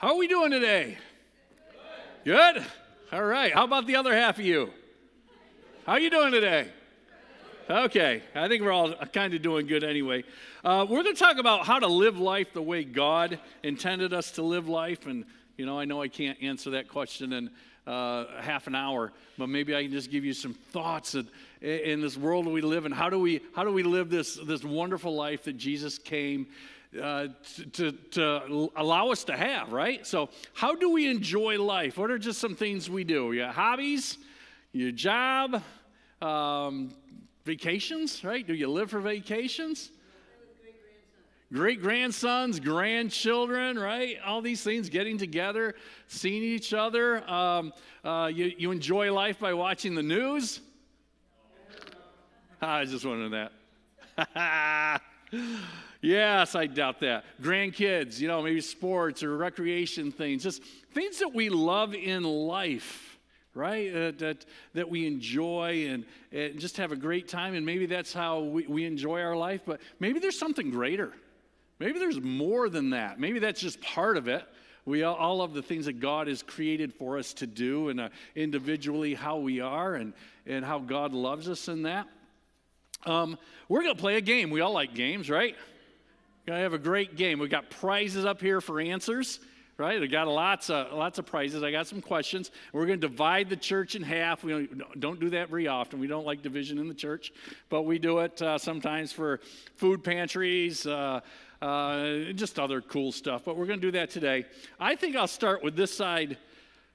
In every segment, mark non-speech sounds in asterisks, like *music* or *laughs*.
How are we doing today? Good. All right. How about the other half of you? How are you doing today? Okay. I think we're all kind of doing good anyway. Uh, we're going to talk about how to live life the way God intended us to live life. And, you know, I know I can't answer that question in uh, half an hour, but maybe I can just give you some thoughts in, in this world we live in. How do we, how do we live this, this wonderful life that Jesus came uh, to, to allow us to have, right? So, how do we enjoy life? What are just some things we do? Your hobbies, your job, um, vacations, right? Do you live for vacations? Great grandsons, grandchildren, right? All these things, getting together, seeing each other. Um, uh, you, you enjoy life by watching the news. I was just wondering that. *laughs* Yes, I doubt that. Grandkids, you know, maybe sports or recreation things, just things that we love in life, right? Uh, that, that we enjoy and, and just have a great time. And maybe that's how we, we enjoy our life, but maybe there's something greater. Maybe there's more than that. Maybe that's just part of it. We all, all of the things that God has created for us to do and uh, individually how we are and, and how God loves us in that. Um, we're going to play a game. We all like games, right? Gonna have a great game. We've got prizes up here for answers, right? I got lots of lots of prizes. I got some questions. We're gonna divide the church in half. We don't, don't do that very often. We don't like division in the church, but we do it uh, sometimes for food pantries. Uh, uh, just other cool stuff, but we're going to do that today. I think I'll start with this side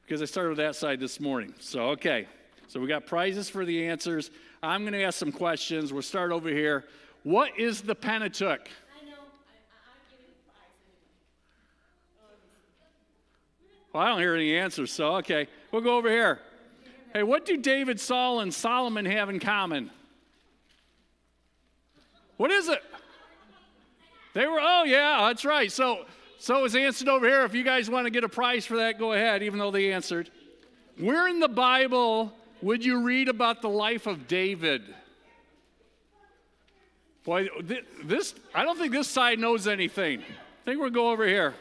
because I started with that side this morning. So, okay. So, we got prizes for the answers. I'm going to ask some questions. We'll start over here. What is the Pentateuch? Well, I don't hear any answers, so okay. We'll go over here. Hey, what do David, Saul, and Solomon have in common? What is it? They were, oh, yeah, that's right. So, so it's answered over here. If you guys want to get a prize for that, go ahead, even though they answered. Where in the Bible would you read about the life of David? Boy, this, I don't think this side knows anything. I think we'll go over here.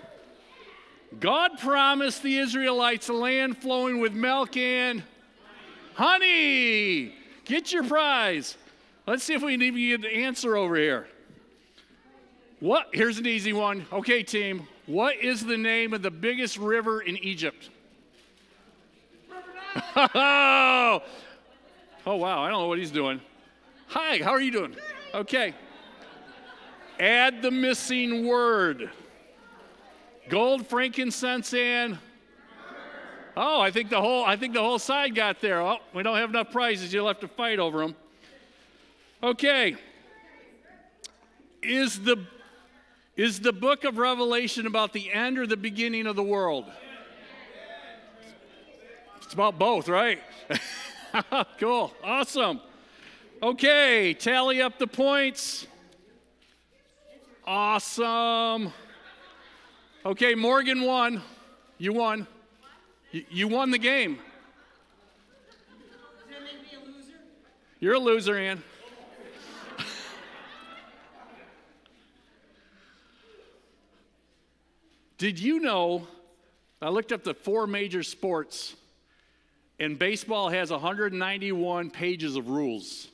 God promised the Israelites a land flowing with milk and honey. Get your prize. Let's see if we can even get an answer over here. What? Here's an easy one. Okay, team. What is the name of the biggest river in Egypt? Oh, oh, *laughs* wow. I don't know what he's doing. Hi, how are you doing? Okay. Add the missing word. Gold, frankincense, and oh, I think the whole I think the whole side got there. Oh, we don't have enough prizes. You'll have to fight over them. Okay. Is the is the book of Revelation about the end or the beginning of the world? It's about both, right? *laughs* cool. Awesome. Okay, tally up the points. Awesome. Okay, Morgan won. You won. You, you won the game. A loser? You're a loser, Ann. *laughs* Did you know? I looked up the four major sports, and baseball has 191 pages of rules.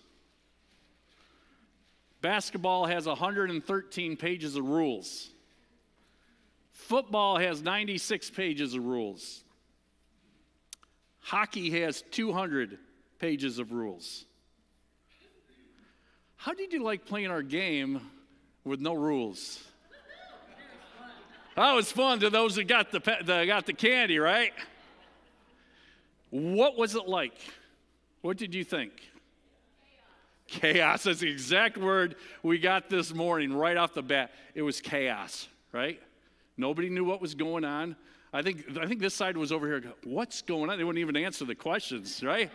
Basketball has 113 pages of rules. Football has 96 pages of rules. Hockey has 200 pages of rules. How did you like playing our game with no rules? That was fun to those that got the, that got the candy, right? What was it like? What did you think? Chaos. chaos. That's the exact word we got this morning right off the bat. It was chaos, right? Nobody knew what was going on. I think, I think this side was over here, what's going on? They wouldn't even answer the questions, right?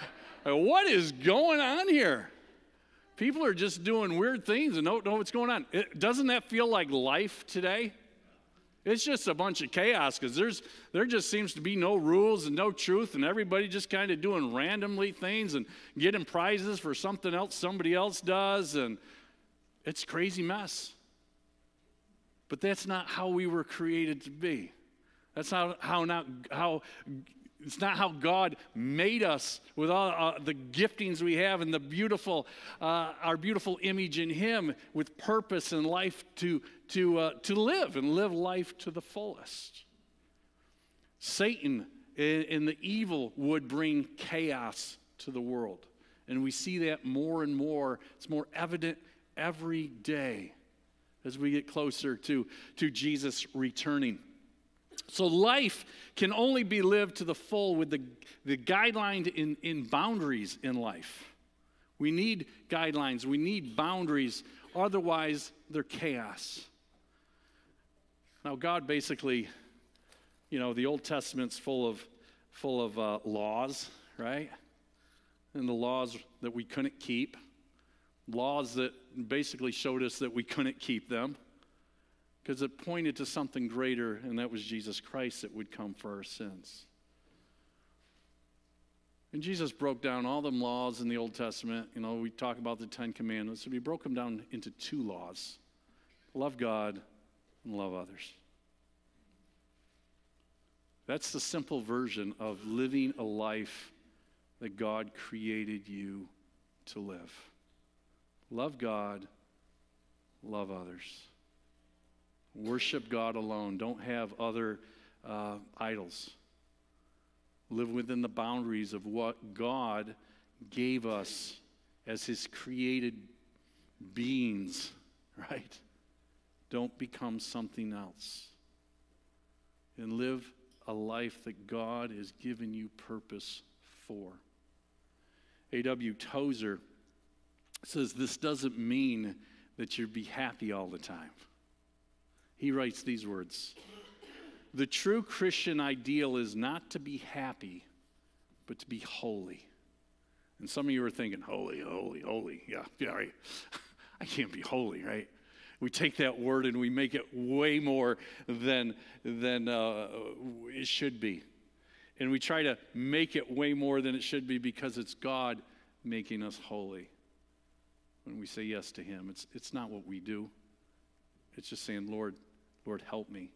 *laughs* what is going on here? People are just doing weird things and don't know what's going on. It, doesn't that feel like life today? It's just a bunch of chaos because there's there just seems to be no rules and no truth, and everybody just kind of doing randomly things and getting prizes for something else somebody else does, and it's crazy mess. But that's not how we were created to be. That's how, how not how it's not how God made us with all uh, the giftings we have and the beautiful, uh, our beautiful image in Him with purpose and life to, to, uh, to live and live life to the fullest. Satan and the evil would bring chaos to the world. And we see that more and more. It's more evident every day as we get closer to, to Jesus returning. So life can only be lived to the full with the, the guidelines in, in boundaries in life. We need guidelines, we need boundaries, otherwise, they're chaos. Now, God basically, you know, the Old Testament's full of, full of uh, laws, right? And the laws that we couldn't keep, laws that basically showed us that we couldn't keep them because it pointed to something greater, and that was Jesus Christ that would come for our sins. And Jesus broke down all them laws in the Old Testament. You know, we talk about the Ten Commandments, so he broke them down into two laws love God and love others. That's the simple version of living a life that God created you to live. Love God, love others. Worship God alone. Don't have other uh, idols. Live within the boundaries of what God gave us as His created beings, *laughs* right? Don't become something else. And live a life that God has given you purpose for. A.W. Tozer says this doesn't mean that you'll be happy all the time he writes these words The true Christian ideal is not to be happy, but to be holy. And some of you are thinking, holy, holy, holy. Yeah, yeah, right. *laughs* I can't be holy, right? We take that word and we make it way more than, than uh, it should be. And we try to make it way more than it should be because it's God making us holy. When we say yes to Him, it's, it's not what we do. It's just saying, Lord, Lord, help me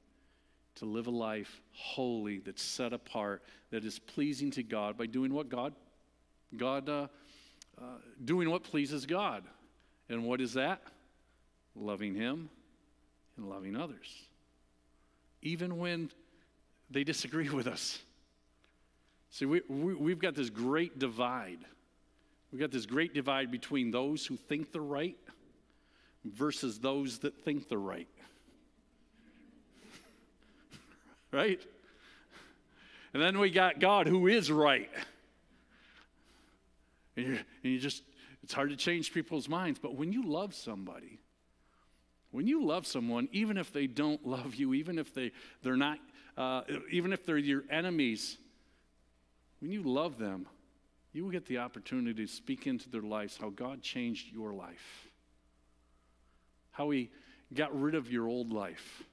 to live a life holy, that's set apart, that is pleasing to God by doing what God, God, uh, uh, doing what pleases God. And what is that? Loving Him and loving others. Even when they disagree *laughs* with us. See, we, we, we've got this great divide. We've got this great divide between those who think they're right versus those that think they're right. Right? And then we got God who is right. And, and you just, it's hard to change people's minds. But when you love somebody, when you love someone, even if they don't love you, even if they, they're not, uh, even if they're your enemies, when you love them, you will get the opportunity to speak into their lives how God changed your life, how He got rid of your old life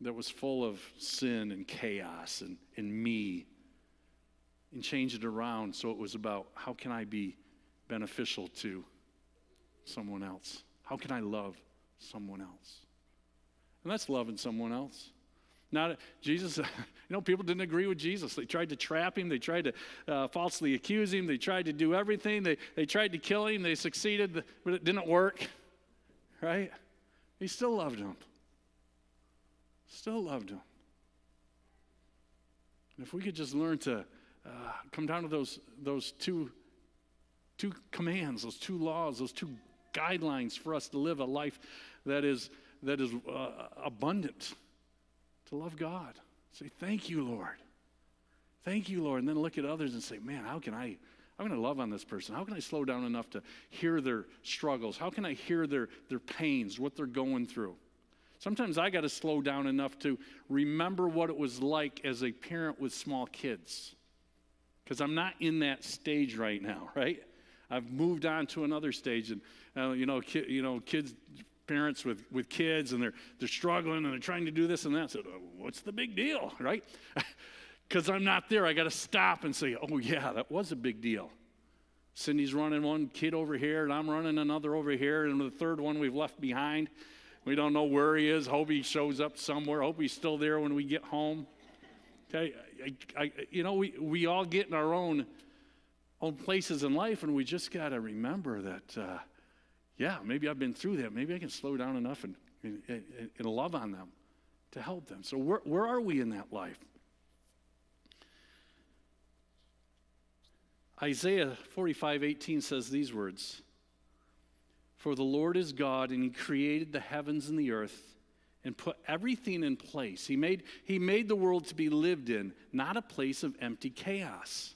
that was full of sin and chaos and, and me and change it around so it was about how can I be beneficial to someone else? How can I love someone else? And that's loving someone else. Not Jesus, *laughs* you know, people didn't agree with Jesus. They tried to trap him. They tried to uh, falsely accuse him. They tried to do everything. They, they tried to kill him. They succeeded, but it didn't work, *laughs* right? He still loved him still loved him. And if we could just learn to uh, come down to those, those two, two commands, those two laws, those two guidelines for us to live a life that is, that is uh, abundant, to love God. Say, Thank you, Lord. Thank you, Lord. And then look at others and say, Man, how can I? I'm going to love on this person. How can I slow down enough to hear their struggles? How can I hear their, their pains, what they're going through? Sometimes I got to slow down enough to remember what it was like as a parent with small kids. Because I'm not in that stage right now, *laughs* right? I've moved on to another stage, and uh, you know, ki- you know, kids, parents with, with kids, and they're they're struggling and they're trying to do this and that. So, uh, what's the big deal, *laughs* right? *laughs* Because I'm not there, I got to stop and say, oh yeah, that was a big deal. Cindy's running one kid over here, and I'm running another over here, and the third one we've left behind We don't know where he is. Hope he shows up somewhere. Hope he's still there when we get home. Okay, I, I, you know, we, we all get in our own own places in life, and we just got to remember that, uh, yeah, maybe I've been through that. Maybe I can slow down enough and, and, and love on them to help them. So, where, where are we in that life? Isaiah 45 18 says these words For the Lord is God, and He created the heavens and the earth and put everything in place. He made, he made the world to be lived in, not a place of empty chaos.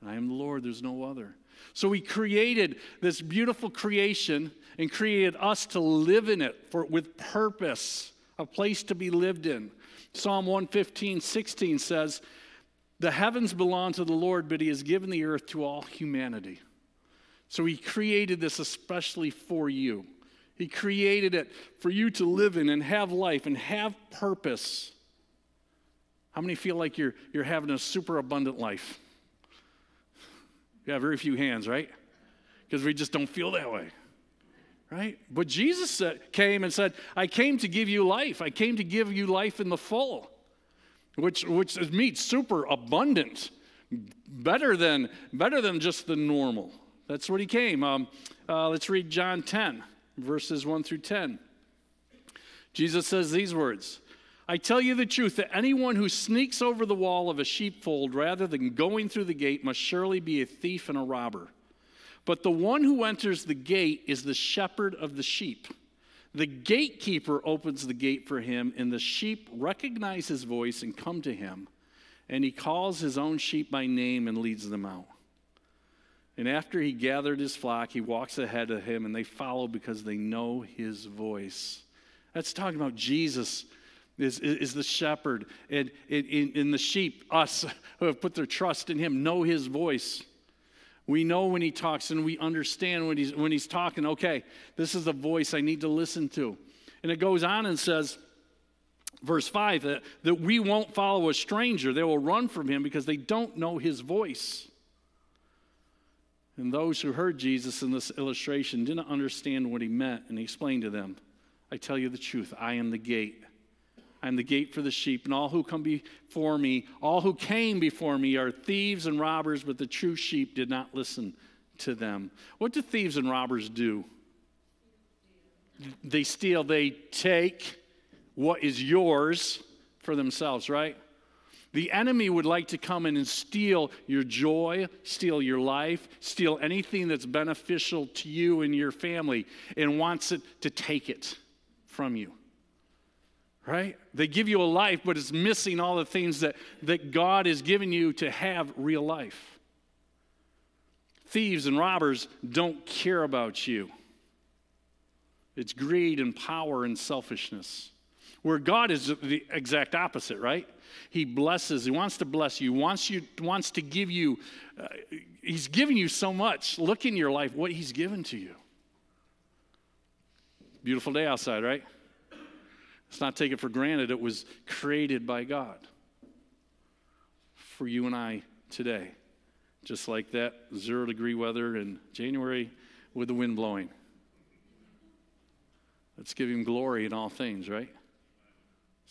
And I am the Lord, there's no other. So He created this beautiful creation and created us to live in it for, with purpose, a place to be lived in. Psalm 115, 16 says, the heavens belong to the Lord, but He has given the earth to all humanity. So He created this especially for you. He created it for you to live in and have life and have purpose. How many feel like you're, you're having a super abundant life? Have very few hands, right? Because we just don't feel that way, right? But Jesus said, came and said, I came to give you life. I came to give you life in the full which, which is meat super abundant, better than, better than just the normal. That's what he came. Um, uh, let's read John 10, verses 1 through 10. Jesus says these words I tell you the truth that anyone who sneaks over the wall of a sheepfold rather than going through the gate must surely be a thief and a robber. But the one who enters the gate is the shepherd of the sheep. The gatekeeper opens the gate for him, and the sheep recognize his voice and come to him. And he calls his own sheep by name and leads them out. And after he gathered his flock, he walks ahead of him, and they follow because they know his voice. That's talking about Jesus is, is the shepherd, and, and the sheep, us *laughs* who have put their trust in him, know his voice. We know when he talks and we understand when he's, when he's talking, okay, this is the voice I need to listen to. And it goes on and says, verse 5, that, that we won't follow a stranger. They will run from him because they don't know his voice. And those who heard Jesus in this illustration didn't understand what he meant, and he explained to them, I tell you the truth, I am the gate. I am the gate for the sheep, and all who come before me, all who came before me are thieves and robbers, but the true sheep did not listen to them. What do thieves and robbers do? They steal, they take what is yours for themselves, right? The enemy would like to come in and steal your joy, steal your life, steal anything that's beneficial to you and your family, and wants it to take it from you right? They give you a life, but it's missing all the things that, that God has given you to have real life. Thieves and robbers don't care about you. It's greed and power and selfishness. Where God is the exact opposite, right? He blesses. He wants to bless you. Wants you wants to give you. Uh, he's giving you so much. Look in your life what He's given to you. Beautiful day outside, right? Let's not take it for granted. It was created by God for you and I today. Just like that zero degree weather in January with the wind blowing. Let's give him glory in all things, right?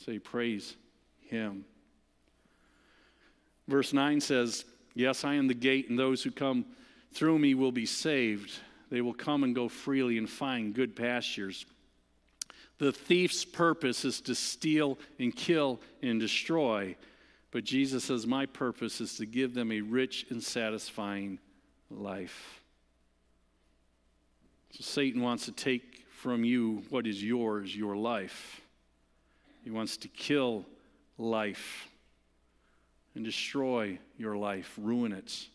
Say, praise him. Verse 9 says, Yes, I am the gate, and those who come through me will be saved. They will come and go freely and find good pastures. The thief's purpose is to steal and kill and destroy. But Jesus says, My purpose is to give them a rich and satisfying life. So Satan wants to take from you what is yours, your life. He wants to kill life and destroy your life, ruin it.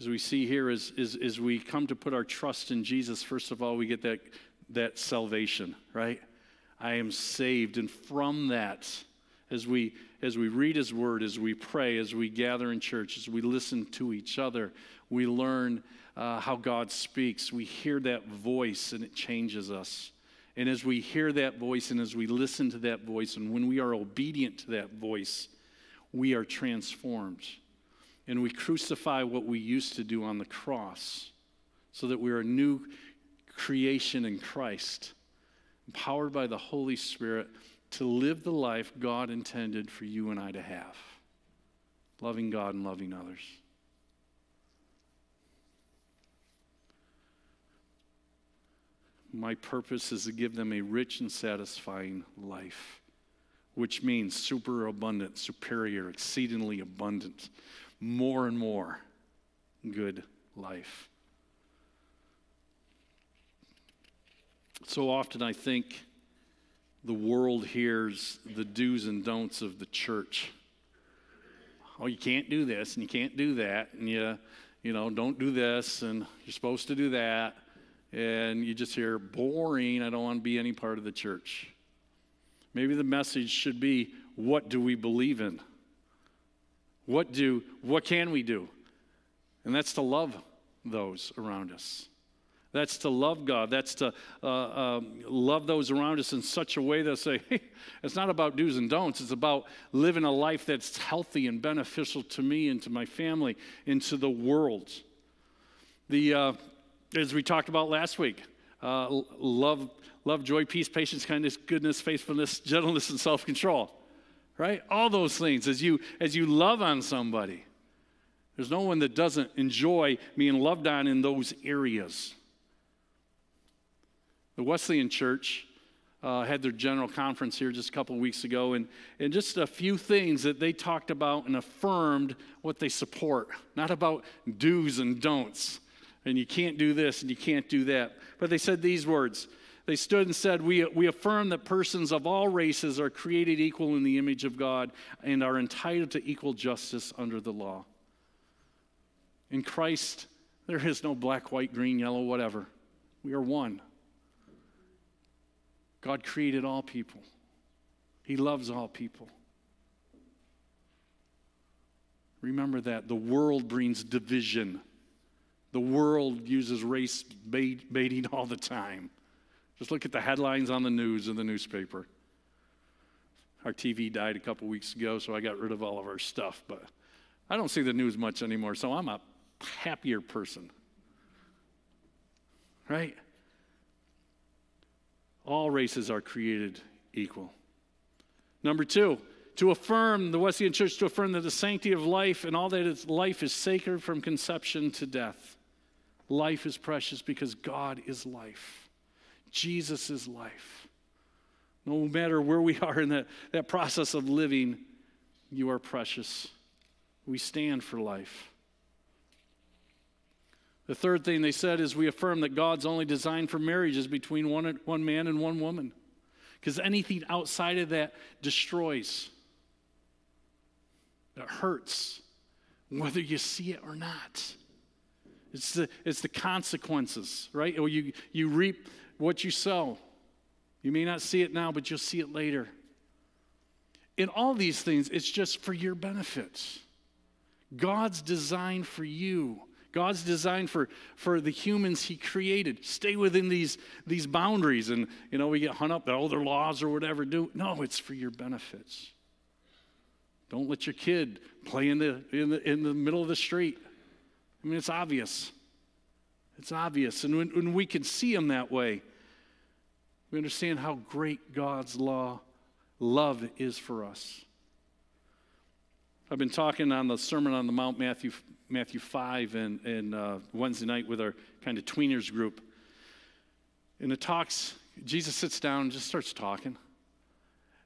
As we see here, as, as, as we come to put our trust in Jesus, first of all, we get that that salvation, right? I am saved. And from that, as we as we read his word, as we pray, as we gather in church, as we listen to each other, we learn uh, how God speaks. We hear that voice and it changes us. And as we hear that voice and as we listen to that voice, and when we are obedient to that voice, we are transformed. And we crucify what we used to do on the cross so that we are a new creation in Christ, empowered by the Holy Spirit to live the life God intended for you and I to have loving God and loving others. My purpose is to give them a rich and satisfying life, which means super abundant, superior, exceedingly abundant, more and more good life. So often I think the world hears the do's and don'ts of the church. Oh, you can't do this and you can't do that, and you, you know, don't do this, and you're supposed to do that and you just hear, boring, I don't want to be any part of the church. Maybe the message should be, what do we believe in? What do, what can we do? And that's to love those around us. That's to love God. That's to uh, um, love those around us in such a way that say, hey, it's not about do's and don'ts. It's about living a life that's healthy and beneficial to me and to my family and to the world. The, uh, as we talked about last week, uh, love, love, joy, peace, patience, kindness, goodness, faithfulness, gentleness, and self-control. Right? All those things as you as you love on somebody. There's no one that doesn't enjoy being loved on in those areas. The Wesleyan Church uh, had their general conference here just a couple weeks ago, and, and just a few things that they talked about and affirmed what they support, not about do's and don'ts and you can't do this and you can't do that. But they said these words. They stood and said, we, we affirm that persons of all races are created equal in the image of God and are entitled to equal justice under the law. In Christ, there is no black, white, green, yellow, whatever. We are one. God created all people, He loves all people. Remember that. The world brings division. The world uses race bait, baiting all the time. Just look at the headlines on the news in the newspaper. Our TV died a couple weeks ago, so I got rid of all of our stuff, but I don't see the news much anymore, so I'm a happier person. Right? All races are created equal. Number two, to affirm the Wesleyan Church to affirm that the sanctity of life and all that is life is sacred from conception to death. Life is precious because God is life. Jesus is life. No matter where we *laughs* are in that, that process of living, you are precious. We stand for life. The third thing they said is we affirm that God's only design for marriage is between one, one man and one woman. Because anything outside of that destroys, that hurts, whether you see it or not. It's the, it's the consequences, right? Or you, you reap what you sow. You may not see it now, but you'll see it later. In all these things, it's just for your benefit. God's design for you. God's design for, for the humans he created. Stay within these, these boundaries. And, you know, we get hung up that oh, other laws or whatever do. No, it's for your benefits. Don't let your kid play in the, in the, in the middle of the street. I mean, it's obvious. It's obvious. And when, when we can see Him that way, we understand how great God's law, love is for us. I've been talking on the Sermon on the Mount, Matthew, Matthew 5, and, and uh, Wednesday night with our kind of tweeners group. And it talks, Jesus sits down and just starts talking.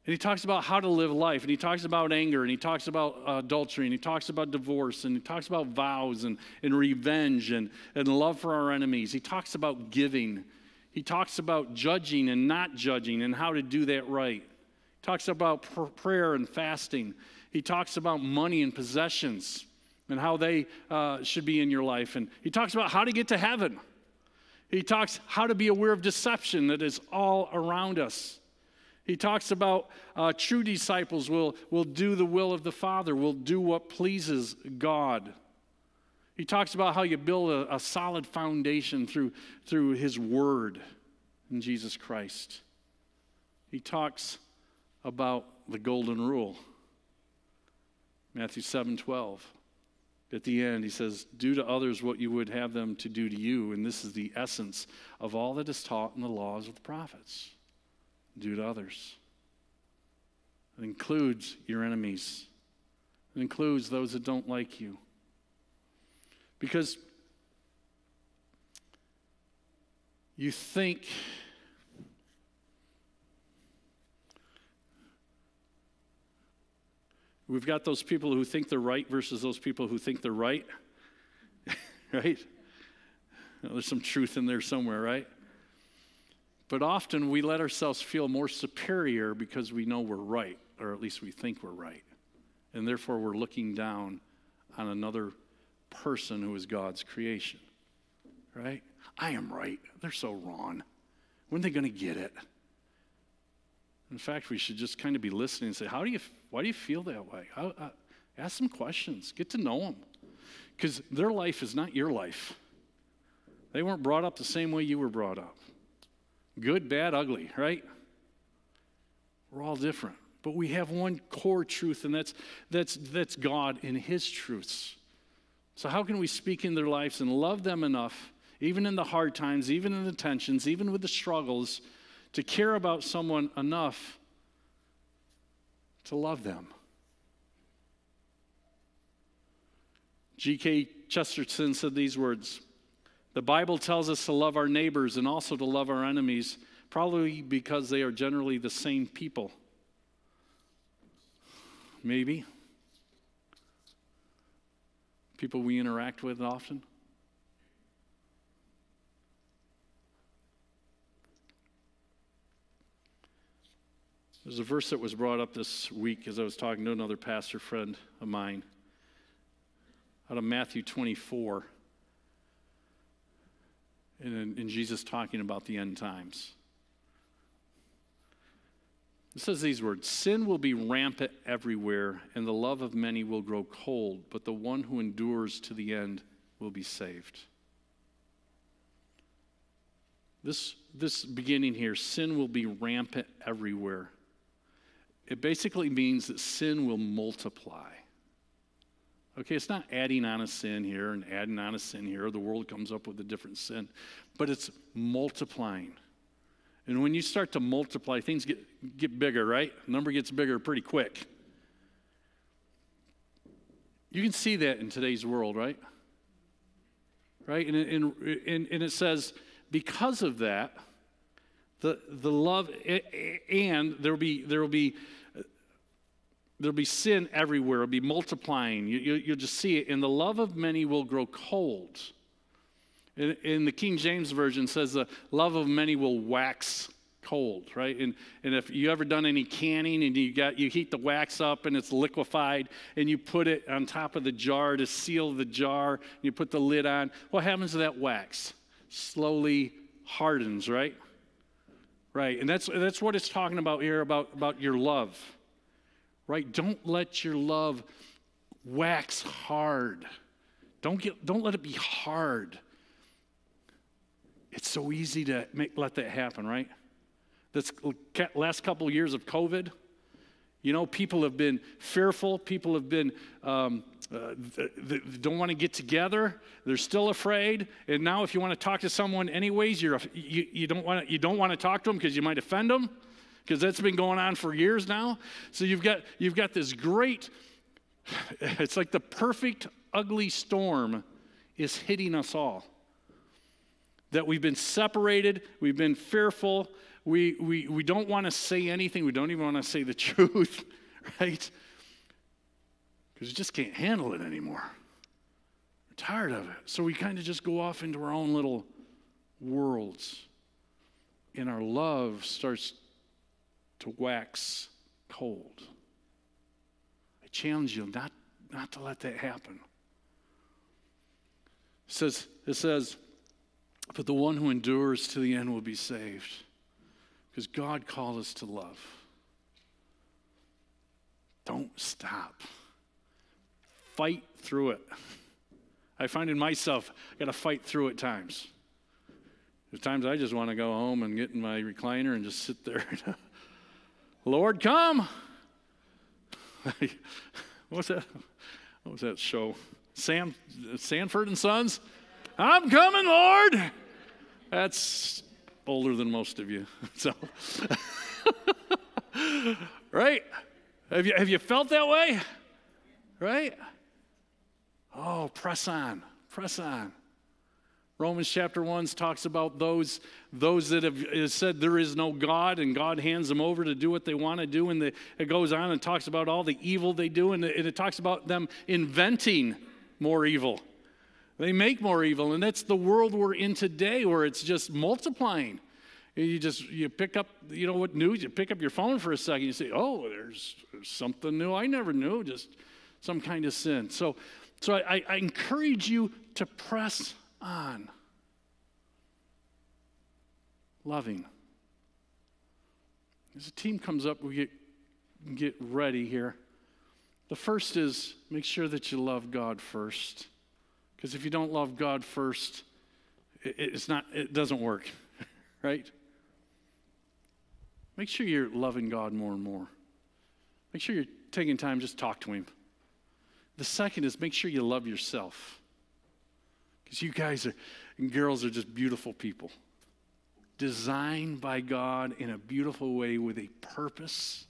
And he talks about how to live life, and he talks about anger, and he talks about uh, adultery, and he talks about divorce, and he talks about vows and, and revenge and, and love for our enemies. He talks about giving. He talks about judging and not judging and how to do that right. He talks about pr- prayer and fasting. He talks about money and possessions and how they uh, should be in your life. And he talks about how to get to heaven. He talks how to be aware of deception that is all around us. He talks about uh, true disciples will, will do the will of the Father, will do what pleases God. He talks about how you build a, a solid foundation through, through His Word in Jesus Christ. He talks about the golden rule. Matthew 7 12. At the end, he says, Do to others what you would have them to do to you. And this is the essence of all that is taught in the laws of the prophets. Do to others. It includes your enemies, it includes those that don't like you. Because you think We've got those people who think they're right versus those people who think they're right. *laughs* right? There's some truth in there somewhere, right? But often we let ourselves feel more superior because we know we're right, or at least we think we're right. And therefore we're looking down on another person who is God's creation. Right? I am right. They're so wrong. When are they going to get it? In fact, we should just kind of be listening and say, How do you, why do you feel that way? How, uh, ask some questions, get to know them. Because their life is not your life. They weren't brought up the same way you were brought up good, bad, ugly, right? We're all different. But we have one core truth, and that's, that's, that's God in His truths. So, how can we speak in their lives and love them enough, even in the hard times, even in the tensions, even with the struggles, to care about someone enough to love them. G.K. Chesterton said these words The Bible tells us to love our neighbors and also to love our enemies, probably because they are generally the same people. Maybe. People we interact with often. There's a verse that was brought up this week as I was talking to another pastor friend of mine out of Matthew 24. And, and Jesus talking about the end times. It says these words Sin will be rampant everywhere, and the love of many will grow cold, but the one who endures to the end will be saved. This, this beginning here sin will be rampant everywhere it basically means that sin will multiply. Okay, it's not adding on a sin here and adding on a sin here. The world comes up with a different sin, but it's multiplying. And when you start to multiply, things get, get bigger, right? Number gets bigger pretty quick. You can see that in today's world, right? Right? And, and, and, and it says, because of that, the, the love, and there will be, there will be There'll be sin everywhere. It'll be multiplying. You, will you, just see it. And the love of many will grow cold. In, in, the King James Version says the love of many will wax cold, right? And, and if you ever done any canning and you got you heat the wax up and it's liquefied and you put it on top of the jar to seal the jar, you put the lid on, what happens to that wax? Slowly hardens, right? Right. And that's that's what it's talking about here about, about your love right? Don't let your love wax hard. Don't, get, don't let it be hard. It's so easy to make, let that happen, right? This last couple of years of COVID, you know, people have been fearful. People have been, um, uh, they don't want to get together. They're still afraid. And now, if you want to talk to someone, anyways, you're, you, you don't want to, you don't want to talk to them because you might offend them because that's been going on for years now. So you've got, you've got this great, *sighs* it's like the perfect ugly storm is hitting us all. That we've been separated, we've been fearful, we, we, we don't want to say anything, we don't even want to say the *laughs* truth, right? Because we just can't handle it anymore. We're tired of it. So we kind of just go off into our own little worlds. And our love starts to wax cold. I challenge you not, not to let that happen. It says, it says, but the one who endures to the end will be saved. Because God called us to love. Don't stop. Fight through it. I find in myself, I got to fight through at times. There's times I just want to go home and get in my recliner and just sit there. *laughs* Lord, come. *laughs* what was that? What was that show? Sam, Sanford and Sons. I'm coming, Lord. That's older than most of you. *laughs* So, *laughs* right? Have you, have you felt that way? Right? Oh, press on, press on. Romans chapter 1 talks about those, those that have said there is no God and God hands them over to do what they want to do. And the, it goes on and talks about all the evil they do. And it, it talks about them inventing more evil. They make more evil. And that's the world we're in today where it's just multiplying. You just you pick up, you know what news, you pick up your phone for a second, you say, oh, there's, there's something new I never knew, just some kind of sin. So, so I, I encourage you to press on. Loving. As the team comes up, we get, get ready here. The first is make sure that you love God first. Because if you don't love God first, it, it's not, it doesn't work, *laughs* right? Make sure you're loving God more and more. Make sure you're taking time just talk to Him. The second is make sure you love yourself. Because you guys are, and girls are just beautiful people. Designed by God in a beautiful way with a purpose.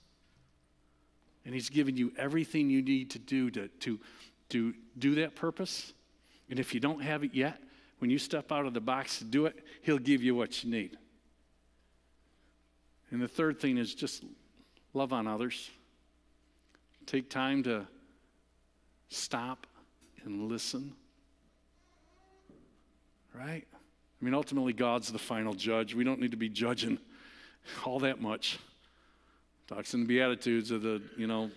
And He's given you everything you need to do to, to, to do that purpose. And if you don't have it yet, when you step out of the box to do it, He'll give you what you need. And the third thing is just love on others. Take time to stop and listen. Right? I mean, ultimately, God's the final judge. We don't need to be judging *laughs* all that much. Talks in the Beatitudes of the, you know,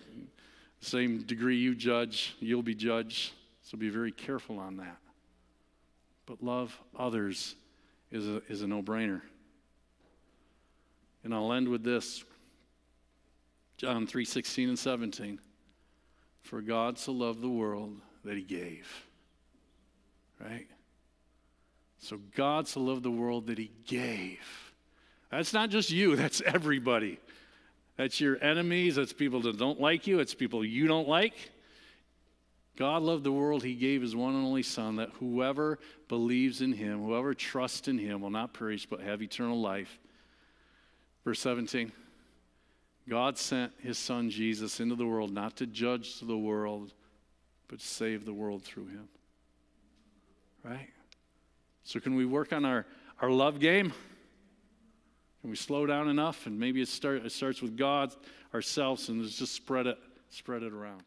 the same degree you judge, you'll be judged. So be very careful on that. But love others is a, is a no brainer. And I'll end with this John 3 16 and 17. For God so loved the world that he gave. Right? So God so loved the world that he gave. That's not just you, *laughs* that's everybody. That's your enemies, that's people that don't like you, it's people you don't like. God loved the world, he gave his one and only Son, that whoever believes in him, whoever trusts in him, will not perish but have eternal life. Verse 17 God sent his Son Jesus into the world not to judge the world, but save the world through him. Right? So, can we work on our, our love game? Can we slow down enough? And maybe it, start, it starts with God, ourselves, and just spread it, spread it around.